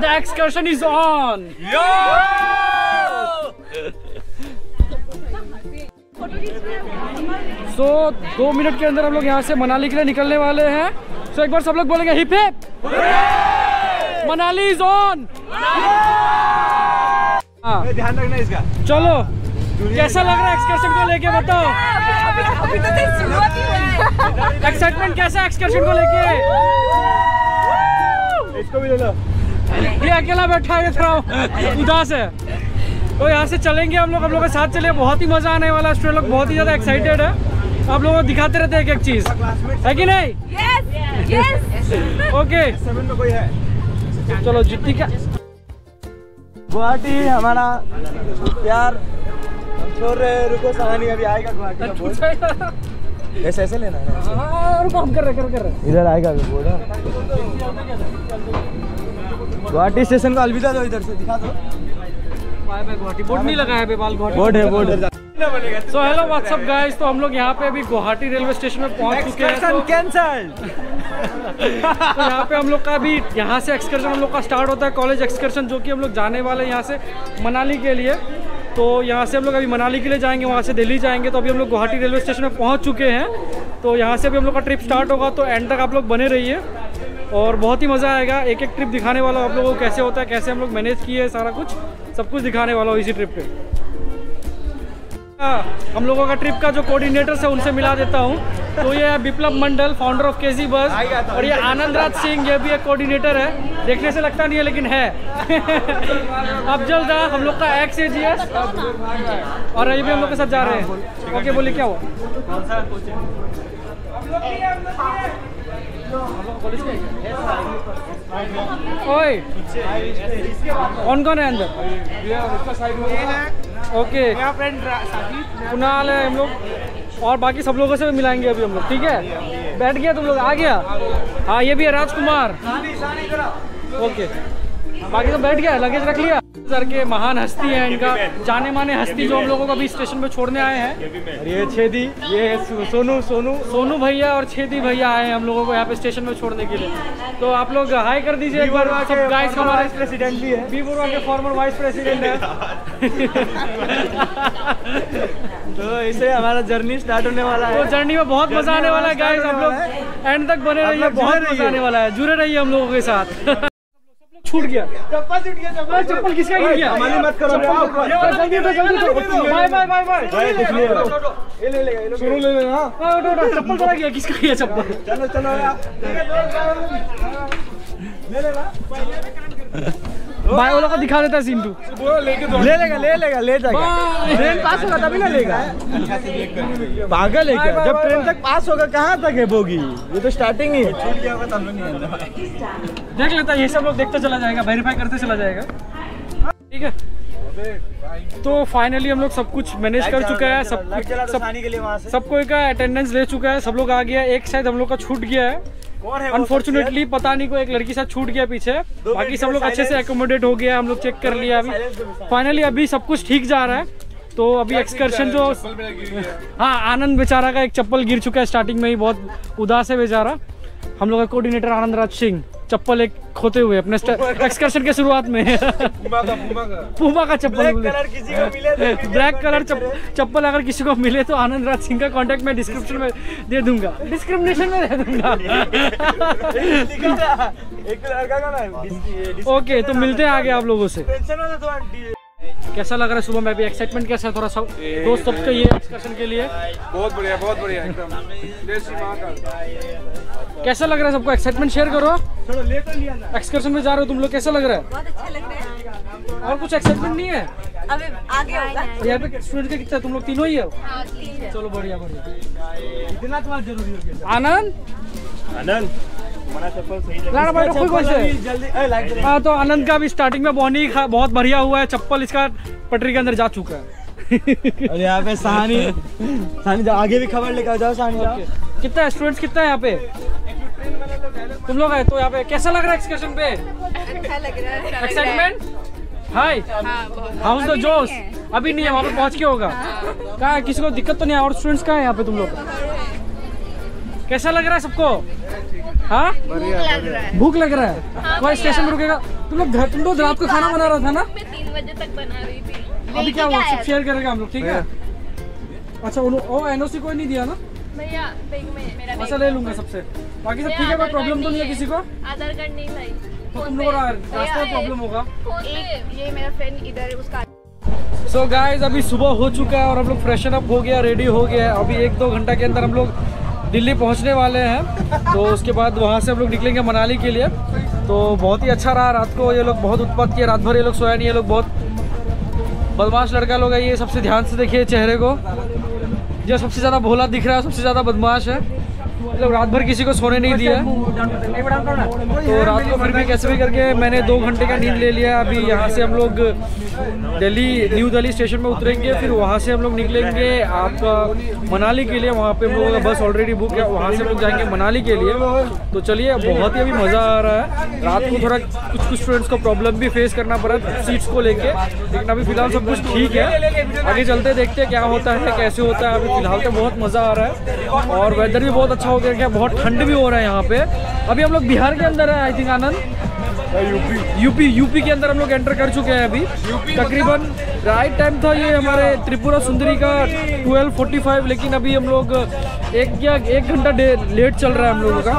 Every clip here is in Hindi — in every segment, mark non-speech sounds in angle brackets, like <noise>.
The excursion is on. So so, दो मिनट के अंदर हम लोग यहाँ से मनाली के लिए निकलने वाले हैं। सो so, एक बार सब लोग बोलेंगे hip hip Manali is on हाँ। ध्यान रखना इसका। चलो। कैसा लग रहा है एक्सकर्शन को लेके बताओ? अभी तो शुरुआत ही हुई है। एक्साइटमेंट कैसा एक्सकर्शन को लेके? इसको भी ले लो। ये अकेला बैठा है थोड़ा उदास है। तो यहाँ से चलेंगे हम लोग हम लोग के साथ चले बहुत ही मज़ा आने वाला है स्टूडेंट लोग बहुत ही ज़्यादा एक्साइटेड है। आप लोगों को दिखाते रहते हैं एक एक चीज़ है कि नहीं? यस यस ओके सेवन में कोई है? चलो जितनी का गुवाहाटी हमारा। प्यार। छोड़ रहे रुको सहानी अभी आएगा गुवाहाटी का ऐसे ऐसे लेना है? हाँ, रुको हम कर रहे कर कर रहे। इधर आएगा अभी बोर्ड गुवाहाटी स्टेशन को अलविदा दो इधर से दिखा दो। बाय बाय गुवाहाटी बोर्ड नहीं लगा है बाल बोर्ड है बोर्ड है। सो हेलो व्हाट्सअप गाइस तो हम लोग यहाँ पे अभी गुवाहाटी रेलवे स्टेशन में पहुँच चुके हैं तो, कैंसल <laughs> तो यहाँ पे हम लोग का अभी यहाँ से एक्सकर्शन हम लोग का स्टार्ट होता है कॉलेज एक्सकर्शन जो कि हम लोग जाने वाले हैं यहाँ से मनाली के लिए। तो यहाँ से हम लोग अभी मनाली के लिए जाएँगे वहाँ से दिल्ली जाएँगे। तो अभी हम लोग गुवाहाटी रेलवे स्टेशन में पहुँच चुके हैं। तो यहाँ से अभी हम लोग का ट्रिप स्टार्ट होगा तो एंड तक आप लोग बने रहिए। और बहुत ही मज़ा आएगा एक एक ट्रिप दिखाने वाला आप लोगों को कैसे होता है कैसे हम लोग मैनेज किए सारा कुछ सब कुछ दिखाने वाला हूँ इसी ट्रिप पे। हाँ, हम लोगों का ट्रिप का जो कोऑर्डिनेटर्स है उनसे मिला देता हूँ। तो ये है Biplab Mandal founder of K G bus और ये आनंद राज सिंह ये भी एक कोऑर्डिनेटर है। देखने से लगता नहीं है लेकिन है। <laughs> अफजल दा हम लोग का एक्स ए जी एस और अभी भी हम लोग के साथ जा रहे हैं। ओके बोलिए क्या हुआ? ओए, कौन कौन है अंदर? ओके कुनाल है हम लोग। और बाकी सब लोगों से भी मिलाएँगे अभी हम लोग, ठीक है? बैठ गया तुम लोग, आ गया? हाँ ये भी है राजकुमार। ओके। बाकी तो बैठ गया लगेज रख लिया। सर के महान हस्ती है इनका। जाने माने हस्ती जो हम लोगों को अभी स्टेशन पे छोड़ने आए हैं। और ये छेदी ये सोनू सोनू। सोनू भैया और छेदी भैया आए हैं हम लोगों को यहाँ पे स्टेशन में छोड़ने के लिए। तो आप लोग हाई कर दीजिए एक बार सब गाइस हमारे प्रेसिडेंट भी है। बी बुरवा के फॉर्मर वाइस प्रेसिडेंट है। तो इसे हमारा जर्नी स्टार्ट होने वाला है। तो जर्नी में बहुत मज़ा आने वाला है गाइस हम लोग एंड तक बने रहिए बहुत मज़ा आने वाला है। जुड़े रहिए हम लोगों के साथ। <laughs> छूट गया। चप्पल छूट गया चप्पल। चप्पल किसका गिर गया? हमारी मत करो जल्दी उठो जल्दी उठो बाय बाय बाय बाय। भाई कुछ नहीं ये ले लेगा ये लोग शुरू ले लेना हाँ। ओ उठो उठो चप्पल चला। गया किसका गया चप्पल? <laughs> चलो चलो यार ले लेना भाई वालों को दिखा देता है तू ले लेगा ले लेगा ले जाएगा। ट्रेन पास होगा तभी ना लेगा। पागल है क्या? जब ट्रेन तक पास होगा कहाँ तक है बोगी? ये तो स्टार्टिंग ही है। देख लेता ये सब लोग देखते चला जाएगा वेरीफाई करते चला जाएगा। ठीक है? तो फाइनली हम लोग सब कुछ मैनेज कर चुका है सब तो सब सानी के लिए वहाँ से। सब कोई का अटेंडेंस ले चुका है सब लोग आ गया एक शायद हम लोग का छूट गया है। कौन है अनफॉर्चुनेटली पता नहीं को एक लड़की साथ छूट गया पीछे बाकी सब लोग अच्छे से एकोमोडेट हो गया हम लोग चेक कर लिया अभी। फाइनली अभी सब कुछ ठीक जा रहा है तो अभी एक्सकर्शन जो हाँ? आनंद बेचारा का एक चप्पल गिर चुका है स्टार्टिंग में ही बहुत उदास है बेचारा। हम लोग का कोऑर्डिनेटर आनंद राज सिंह चप्पल एक खोते हुए अपने एक्सकर्शन के शुरुआत में। पुमा का चप्पल ब्लैक कलर किसी को मिले तो <laughs> ब्लैक कलर चप्पल अगर किसी को मिले तो आनंद राज सिंह का कांटेक्ट मैं डिस्क्रिप्शन में दे दूँगा। डिस्क्रिमिनेशन में दे दूँगा। लिखा <laughs> था, एक लड़का का ना ओके तो मिलते हैं आगे आप लोगों से। तो कैसा लग रहा है सुबह? में भी एक्साइटमेंट कैसा है थोड़ा सा? दोस्त सबके ये एक्सकर्शन के लिए। बहुत बढ़िया बहुत बढ़िया एकदम। कैसा लग रहा है सबको? एक्साइटमेंट शेयर करो। एक्सकर्शन में जा रहे हो तुम लोग कैसा लग रहा है? बहुत अच्छे लग रहे हैं। और कुछ एक्साइटमेंट नहीं है? अभी आगे होगा। यहाँ पे स्टूडेंट के कितना तुम लोग तीनों ही हो? हाँ, चलो बढ़िया बढ़िया। इतना तुम्हारा ज़रूरी हो गया। आनंद? आनंद। दे हाँ। तो आनंद का भी स्टार्टिंग में बोनी खा- बहुत बढ़िया हुआ है। चप्पल इसका पटरी के अंदर जा चुका है। और यहाँ पे सहानी सहानी आगे भी खबर लेकर जाओ सहानी जाओ कितना स्टूडेंट्स कितना है यहाँ पे? तुम लोग है तो यहाँ पे कैसा लग रहा है एक्सकर्शन पे? अच्छा लग रहा है। एक्साइटमेंट हाय हाँ। हाउस द जोश नहीं है। अभी नहीं है वहाँ पे पहुँच के होगा। कहाँ है? किसी को दिक्कत तो नहीं है? और स्टूडेंट्स कहाँ है यहाँ पे तुम लोग? कैसा लग रहा है सबको? हाँ? भूख लग रहा है। भूख लग रहा है कोई स्टेशन में रुकेगा। तुम लोग घर तुम लोग रात को खाना बना रहा था ना? तीन बजे तक बना रही थी। अभी क्या सब शेयर करेगा हम लोग ठीक है? अच्छा उन्हों- एनओसी कोई नहीं दिया ना? भैया बैग में मेरा अच्छा ले लूँगा सबसे। बाकी सब ठीक है कोई प्रॉब्लम तो नहीं है किसी को? आधार कार्ड नहीं भाई तो तुम लोग रास्ते प्रॉब्लम होगा। एक ये मेरा फ्रेंड इधर है उसका सो so गाइस अभी सुबह हो चुका है और हम लोग फ्रेशन अप हो गया रेडी हो गया है। अभी एक दो घंटा के अंदर हम लोग दिल्ली पहुँचने वाले हैं। तो उसके बाद वहाँ से हम लोग निकलेंगे मनाली के लिए। तो बहुत ही अच्छा रहा रात को। ये लोग बहुत उत्पात किए रात भर ये लोग सोया नहीं ये लोग बहुत बदमाश लड़का लोग है। ये सबसे ध्यान से देखिए चेहरे को। जो सबसे ज़्यादा भोला दिख रहा है सबसे ज़्यादा बदमाश है। मतलब रात भर किसी को सोने नहीं दिया। तो रात को फिर भी कैसे भी करके मैंने दो घंटे का नींद ले लिया। अभी यहाँ से हम लोग दिल्ली, न्यू दिल्ली स्टेशन में उतरेंगे, फिर वहाँ से हम लोग निकलेंगे। आपका मनाली के लिए वहाँ पे हम लोगों का बस ऑलरेडी बुक है, वहाँ से हम लोग जाएँगे मनाली के लिए। तो चलिए बहुत ही अभी मज़ा आ रहा है। रात को थोड़ा कुछ कुछ स्टूडेंट्स को प्रॉब्लम भी फेस करना पड़ा सीट्स को लेके। लेकिन अभी फ़िलहाल सब कुछ ठीक है। आगे चलते देखते क्या होता है, कैसे होता है। अभी फ़िलहाल तो बहुत मज़ा आ रहा है और वेदर भी बहुत अच्छा हो गया क्या? बहुत ठंड भी हो रहा है यहाँ पे। अभी हम लोग बिहार के अंदर है I think Anand. UP. UP के अंदर हम लोग एंटर कर चुके हैं अभी। तकरीबन राइट टाइम था ये हमारे त्रिपुरा सुंदरी का 12:45 लेकिन अभी हम लोग एक या एक घंटा लेट चल रहा है हम लोगों का।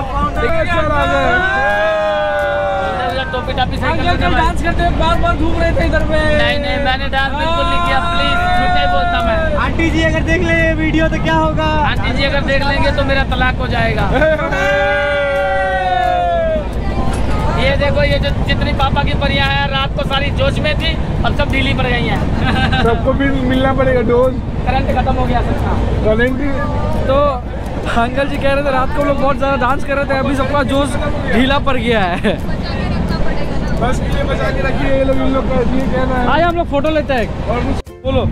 टोपी टापी सही कर अंकल देना कल भाई। डांस करते हुए बार बार घूम रहे थे इधर में नहीं नहीं मैंने डांस बिल्कुल नहीं किया प्लीज़ झूठ नहीं बोलता मैं। आंटी जी अगर देख ले वीडियो तो क्या होगा? आंटी जी अगर देख लेंगे तो मेरा तलाक हो जाएगा। <laughs> ये देखो ये जो जितनी पापा की परियाँ हैं रात को सारी जोश में थी और सब ढीली पड़ गई हैं। <laughs> सबको भी मिलना पड़ेगा डोज। करंट खत्म हो गया सबका। करंट तो अंकल जी कह रहे थे रात को लोग बहुत ज़्यादा डांस कर रहे थे अभी सबका जोश ढीला पड़ गया है। बस के लिए बचा के रखिए ये लोग इन लोग का ये कहना है। आइए हम लोग फ़ोटो लेते हैं और बोलो।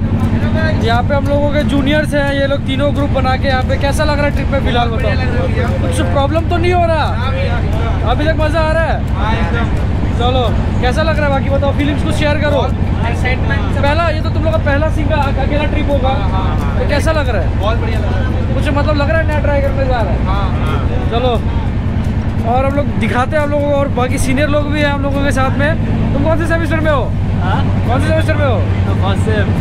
यहाँ पे हम लोगों के जूनियर्स हैं ये लोग तीनों ग्रुप बना के यहाँ पे कैसा लग रहा है ट्रिप में? फ़िलहाल बताओ। कुछ प्रॉब्लम तो नहीं हो रहा? अभी तक मज़ा आ रहा है? चलो कैसा लग रहा है? बाकी बताओ फीलिंग्स कुछ शेयर करो। पहला ये तो तुम लोग का पहला सिंगल अकेला ट्रिप होगा। तो कैसा लग रहा है? बहुत बढ़िया लग रहा है। कुछ मतलब लग रहा है नया ट्राई करने जा रहा है। चलो। और हम लोग दिखाते हैं हम लोगों को और बाकी सीनियर लोग भी हैं हम लोगों के साथ में। तुम कौन से सेमिस्टर में हो? कौन से सेमिस्टर में हो?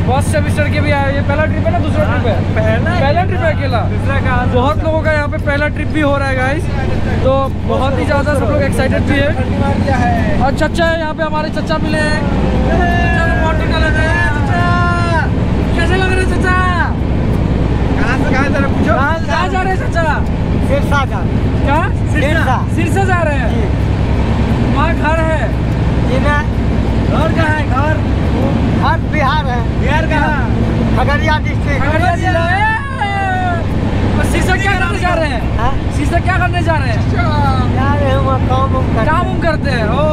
फ़र्स्ट सेमिस्टर के भी आए ये पहला ट्रिप है ना दूसरा ट्रिप है? पहला पहला ट्रिप है अकेला? दूसरा बहुत लोगों का यहाँ पे पहला ट्रिप भी हो रहा है गाइस तो बहुत ही ज़्यादा सब लोग एक्साइटेड भी है। और चचा है यहाँ पे हमारे चचा मिले हैं। है। कैसे लग रहे हैं चचा? कहाँ जा रहे हैं चचा? सिरसा का। क्या? सिरसा। सिरसा। जा रहे हैं? वहाँ घर है। जी ना घर कहाँ है? घर? घर बिहार है। बिहार कहाँ? खगड़िया डिस्ट्रिक्ट खगड़िया जिला। है क्या करने जा रहे हैं? सिरसा क्या करने जा रहे हैं? काम काम उम करते हैं। ओ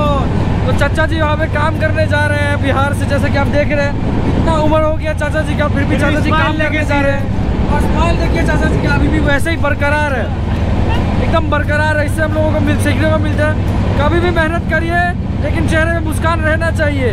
तो चाचा जी वहाँ पे काम करने जा रहे हैं बिहार से जैसे कि आप देख रहे हैं। इतना उम्र हो गया चाचा जी का फिर भी चाचा जी काम लेके जा रहे हैं। और स्माइल देखिए चाचा जी का अभी भी वैसे ही बरकरार है। एकदम बरकरार है, इससे हम लोगों को मिल, सीखने को मिलता है। कभी भी मेहनत करिए, लेकिन चेहरे में मुस्कान रहना चाहिए।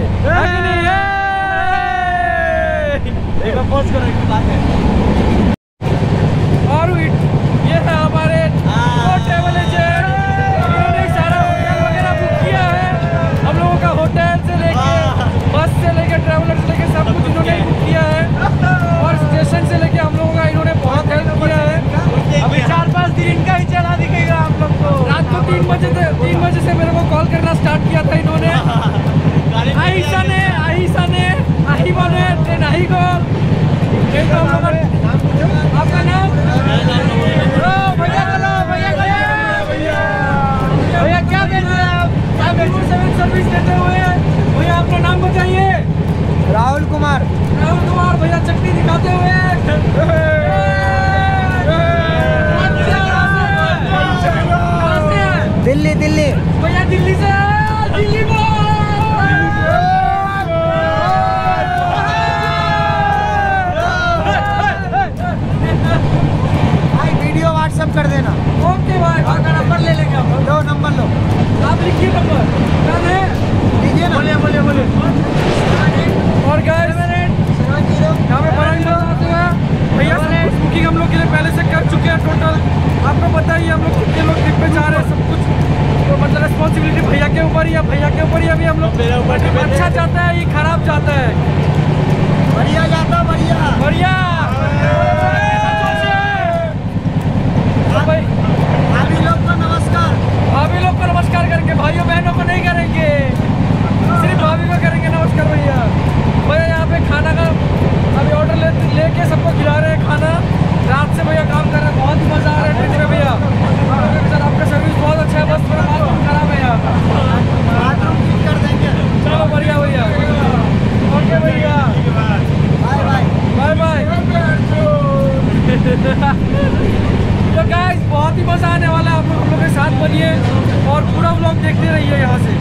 देखते रहिए यहाँ से।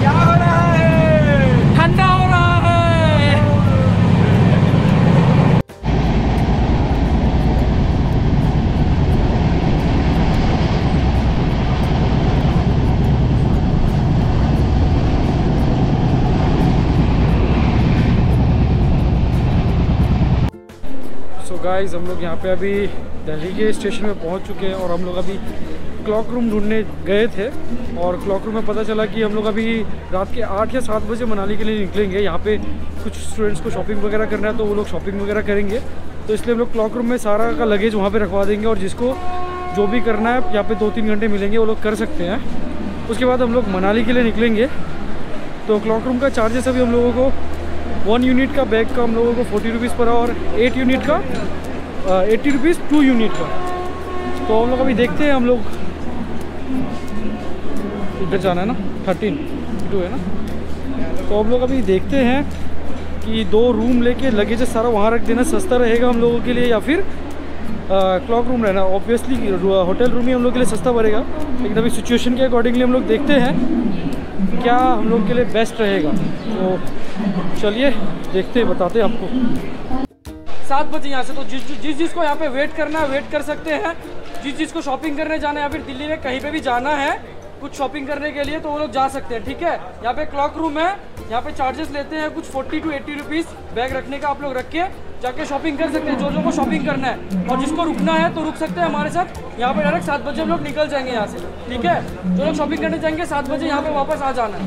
क्या हो रहा है? ठंडा हो रहा है। सो गाइस हम लोग यहाँ पे अभी दिल्ली के स्टेशन में पहुँच चुके हैं और हम लोग अभी क्लॉक रूम ढूँढने गए थे और क्लॉक रूम में पता चला कि हम लोग अभी रात के आठ या सात बजे मनाली के लिए निकलेंगे। यहाँ पे कुछ स्टूडेंट्स को शॉपिंग वगैरह करना है तो वो लोग शॉपिंग वगैरह करेंगे। तो इसलिए हम लोग क्लॉक रूम में सारा का लगेज वहाँ पर रखवा देंगे और जिसको जो भी करना है, यहाँ पे दो तीन घंटे मिलेंगे, वो लोग कर सकते हैं। उसके बाद हम लोग मनाली के लिए निकलेंगे। तो क्लॉक रूम का चार्जेस अभी हम लोगों को वन यूनिट का बैग का हम लोगों को फोर्टी रुपीज़ पड़ा और एट यूनिट का एट्टी रुपीज़ टू यूनिट का। तो हम लोग अभी देखते हैं हम लोग इधर जाना है ना थर्टीन टू है ना? तो हम लोग अभी देखते हैं कि दो रूम लेके लगेज सारा वहाँ रख देना, सस्ता रहेगा हम लोगों के लिए या फिर क्लॉक रूम रहना। ऑब्वियसली होटल रूम ही हम लोग के लिए सस्ता पड़ेगा, लेकिन अभी सिचुएशन के अकॉर्डिंगली हम लोग देखते हैं क्या हम लोग के लिए बेस्ट रहेगा। तो चलिए, देखते हैं, बताते हैं आपको। सात बजे यहाँ से तो जिस जिस जिसको यहाँ पे वेट करना है वेट कर सकते हैं। जिस जिसको शॉपिंग करने जाना है या फिर दिल्ली में कहीं पे भी जाना है कुछ शॉपिंग करने के लिए तो वो लोग जा सकते हैं, ठीक है? यहाँ पे क्लॉक रूम है, यहाँ पे चार्जेस लेते हैं कुछ 40 टू 80 रुपीज़ बैग रखने का आप लोग रख के जाके शॉपिंग कर सकते हैं, जो जो को शॉपिंग करना है। और जिसको रुकना है तो रुक सकते हैं हमारे साथ। यहाँ पे डायरेक्ट सात बजे हम लोग निकल जाएँगे यहाँ से, ठीक है? जो लोग शॉपिंग करने जाएँगे सात बजे यहाँ पे वापस आ जाना है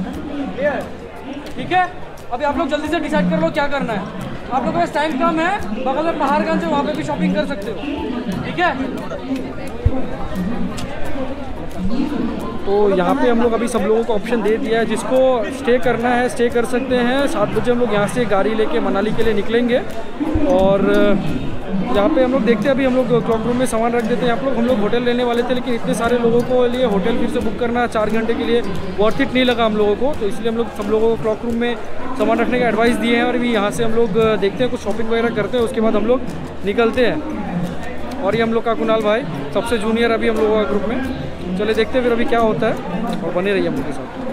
ठीक है? अभी आप लोग जल्दी से डिसाइड कर लो क्या करना है। आप लोगों के पास टाइम कम है, बगल में पहाड़गंज है, वहाँ पे भी शॉपिंग कर सकते हो, ठीक है? तो यहाँ पे हम लोग अभी सब लोगों को ऑप्शन दे दिया है। जिसको स्टे करना है स्टे कर सकते हैं। सात बजे हम लोग यहाँ से गाड़ी लेके मनाली के लिए निकलेंगे। और यहाँ पे हम लोग देखते हैं, अभी हम लोग क्लॉक रूम में सामान रख देते हैं। आप लोग हम लोग होटल लेने वाले थे, लेकिन इतने सारे लोगों को लिए होटल फिर से बुक करना चार घंटे के लिए वर्थ इट नहीं लगा हम लोगों को। तो इसलिए हम लोग सब लोगों को क्लॉक रूम में सामान रखने का एडवाइस दिए हैं। और अभी यहाँ से हम लोग देखते हैं, कुछ शॉपिंग वगैरह करते हैं। उसके बाद हम लोग निकलते हैं। और ये हम लोग का कुणाल भाई, सबसे जूनियर अभी हम लोगों का ग्रुप में। चले देखते हैं फिर अभी क्या होता है। और बने रहिए के साथ।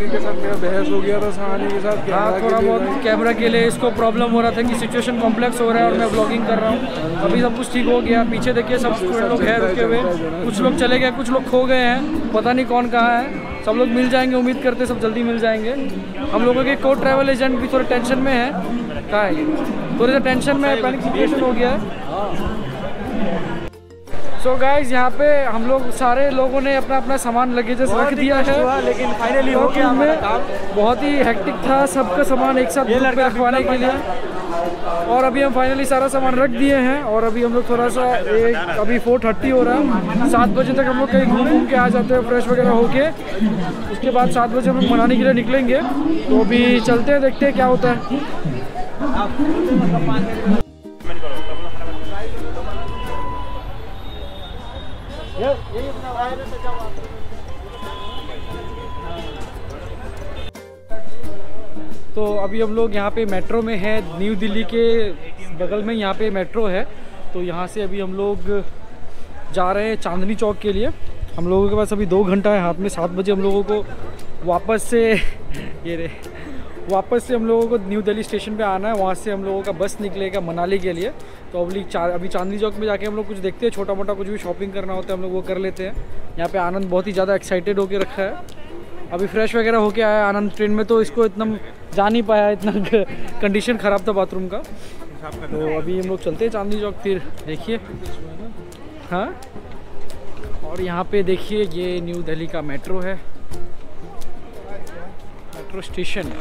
के साथ मेरा बहस हो गया था सहानी के साथ हाँ थोड़ा बहुत कैमरा के लिए इसको प्रॉब्लम हो रहा था कि सिचुएशन कॉम्प्लेक्स हो रहा है और मैं ब्लॉगिंग कर रहा हूँ। अभी सब कुछ ठीक हो गया पीछे देखिए सब स्टूडेंट लोग हैं रुके हुए। कुछ लोग चले गए कुछ लोग खो गए हैं। पता नहीं कौन कहाँ है। सब लोग मिल जाएँगे उम्मीद करते सब जल्दी मिल जाएँगे। हम लोगों के को ट्रैवल एजेंट भी थोड़े टेंशन में है। कहाँ है? थोड़े से टेंशन में पैनिक सिचुएशन हो गया है। सो so गाइज़ यहाँ पे हम लोग सारे लोगों ने अपना अपना सामान लगेजेस रख दिया है। लेकिन फाइनली हो गया हमें बहुत ही हेक्टिक था सबका सामान एक साथ रखवाने के लिए। और अभी हम फाइनली सारा सामान रख दिए हैं और अभी हम लोग थोड़ा सा एक अभी फोर थर्टी हो रहा है। सात बजे तक हम लोग कहीं घूम घूम के आ जाते हैं फ्रेश वगैरह होके। उसके बाद सात बजे हम लोग मनाने के लिए निकलेंगे। तो अभी चलते हैं देखते हैं क्या होता है। तो अभी हम लोग यहाँ पे मेट्रो में है, न्यू दिल्ली के बगल में यहाँ पे मेट्रो है। तो यहाँ से अभी हम लोग जा रहे हैं चांदनी चौक के लिए। हम लोगों के पास अभी दो घंटा है, हाथ में सात बजे हम लोगों को वापस से <laughs> ये रे, वापस से हम लोगों को न्यू दिल्ली स्टेशन पे आना है। वहाँ से हम लोगों का बस निकलेगा मनाली के लिए। तो अभी चा अभी चांदनी चौक में जाके हम लोग कुछ देखते हैं छोटा मोटा कुछ भी शॉपिंग करना होता है, हम लोग वो कर लेते हैं। यहाँ पे आनंद बहुत ही ज़्यादा एक्साइटेड होकर रखा है। अभी फ्रेश वगैरह होके आया आनंद ट्रेन में तो इसको इतना जा नहीं पाया, इतना <laughs> कंडीशन ख़राब था बाथरूम का। तो अभी हम लोग चलते हैं चांदनी चौक, फिर देखिए। हाँ? और यहाँ पे देखिए, ये न्यू दिल्ली का मेट्रो है। मेट्रो स्टेशन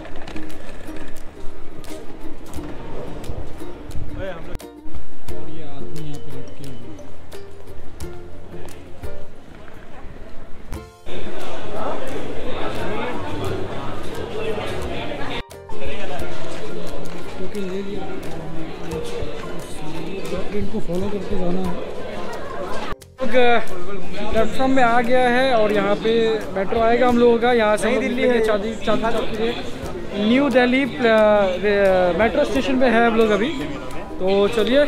फॉलो करके जाना है। प्लेटफॉर्म में आ गया है और यहाँ पे मेट्रो आएगा हम लोगों का। यहाँ से दिल्ली है। चांदी चांदी चौक के लिए। न्यू दिल्ली मेट्रो स्टेशन पे है हम लोग अभी। तो चलिए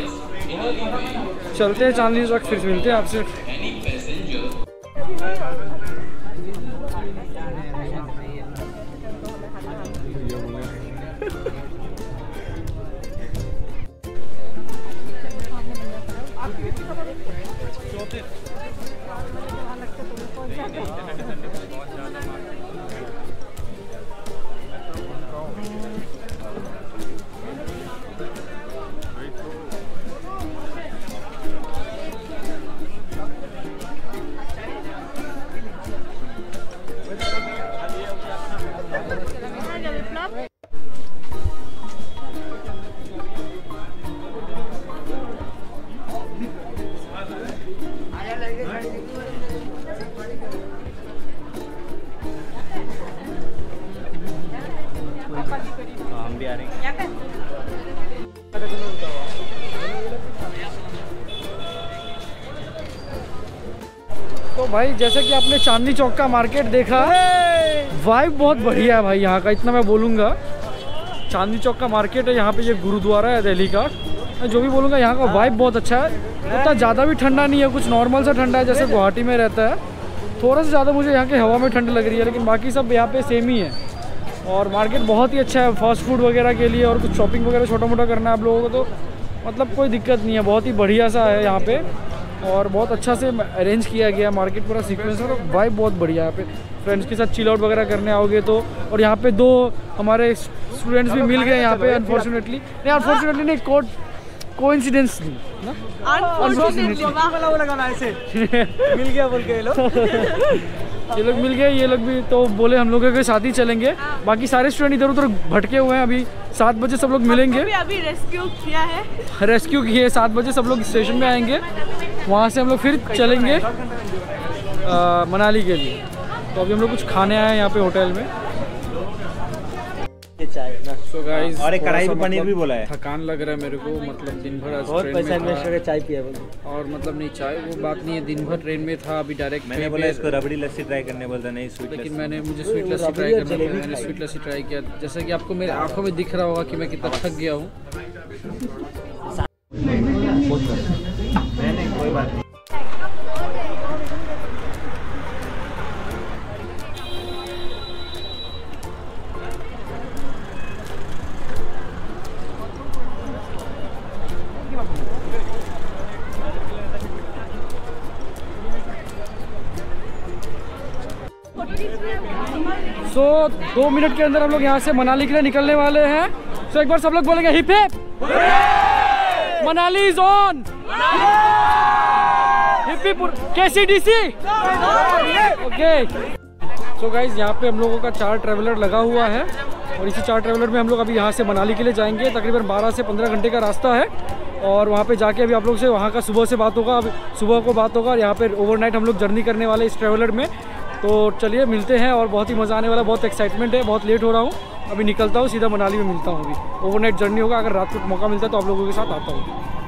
चलते हैं चांदनी चौक फिर मिलते हैं आपसे। भाई, जैसे कि आपने चांदनी चौक का मार्केट देखा। वाइब बहुत बढ़िया है भाई यहाँ का, इतना मैं बोलूँगा। चांदनी चौक का मार्केट है, यहाँ पे ये गुरुद्वारा है दिल्ली का। मैं जो भी बोलूँगा, यहाँ का वाइब बहुत अच्छा है। उतना ज़्यादा भी ठंडा नहीं है, कुछ नॉर्मल सा ठंडा है, जैसे गुवाहाटी में रहता है। थोड़ा सा ज़्यादा मुझे यहाँ की हवा में ठंड लग रही है, लेकिन बाकी सब यहाँ पे सेम ही है। और मार्केट बहुत ही अच्छा है फास्ट फ़ूड वगैरह के लिए और कुछ शॉपिंग वगैरह छोटा मोटा करना है आप लोगों को तो मतलब कोई दिक्कत नहीं है, बहुत ही बढ़िया सा है यहाँ पे। और बहुत अच्छा से अरेंज किया गया मार्केट पूरा सीक्वेंस और वाइब बहुत बढ़िया यहाँ पे। फ्रेंड्स के साथ चिल आउट वगैरह करने आओगे तो और यहाँ पे दो हमारे स्टूडेंट्स भी मिल गए यहाँ पे अनफॉर्चुनेटली नहीं अनफॉर्चुनेटली नहीं कोड कोइंसिडेंस नहीं ना? <laughs> मिल गया बोल के ये लोग। ये लोग मिल गए ये लोग भी तो बोले हम लोगों के साथ ही चलेंगे। बाकी सारे स्टूडेंट इधर उधर भटके हुए हैं अभी। सात बजे सब लोग मिलेंगे। अभी रेस्क्यू किया है। रेस्क्यू किए सात बजे सब लोग स्टेशन में आएँगे। वहाँ से हम लोग फिर चलेंगे अ, मनाली के लिए। तो अभी हम लोग कुछ खाने आए हैं यहाँ पे होटल में। ये चाय ना। और एक कढ़ाई में पनीर भी बोला है। थकान लग रहा है मेरे को मतलब दिन भर आज बहुत ट्रेन पैसा में इन्वेस्ट था। करके चाय पिया बोल। और मतलब नहीं चाय वो बात नहीं है दिन भर ट्रेन में था अभी डायरेक्ट मैंने बोला इसको रबड़ी लस्सी ट्राई करने बोलता नहीं स्वीट लेकिन मैंने मुझे स्वीट लस्सी ट्राई करना था मैंने स्वीट लस्सी ट्राई किया। जैसे कि आपको मेरे आँखों में दिख रहा होगा कि मैं कितना थक गया हूँ। बात नहीं। सो दो मिनट के अंदर हम लोग यहाँ से मनाली के लिए निकलने वाले हैं। सो एक बार सब लोग बोलेंगे hip hip Manali is on केसीडीसी? Okay. So guys यहाँ पे हम लोगों का चार ट्रेवलर लगा हुआ है और इसी चार ट्रेवलर में हम लोग अभी यहाँ से मनाली के लिए जाएँगे। तकरीबन 12 से 15 घंटे का रास्ता है और वहाँ पे जाके अभी आप लोग से वहाँ का सुबह से बात होगा। अभी सुबह को बात होगा और यहाँ पे ओवरनाइट हम लोग जर्नी करने वाले इस ट्रेवलर में। तो चलिए, मिलते हैं और बहुत ही मज़ा आने वाला, बहुत एक्साइटमेंट है, बहुत लेट हो रहा हूँ। अभी निकलता हूँ, सीधा मनाली में मिलता हूँ अभी। ओवरनाइट जर्नी होगा, अगर रात को मौका मिलता है तो आप लोगों के साथ आता हूँ।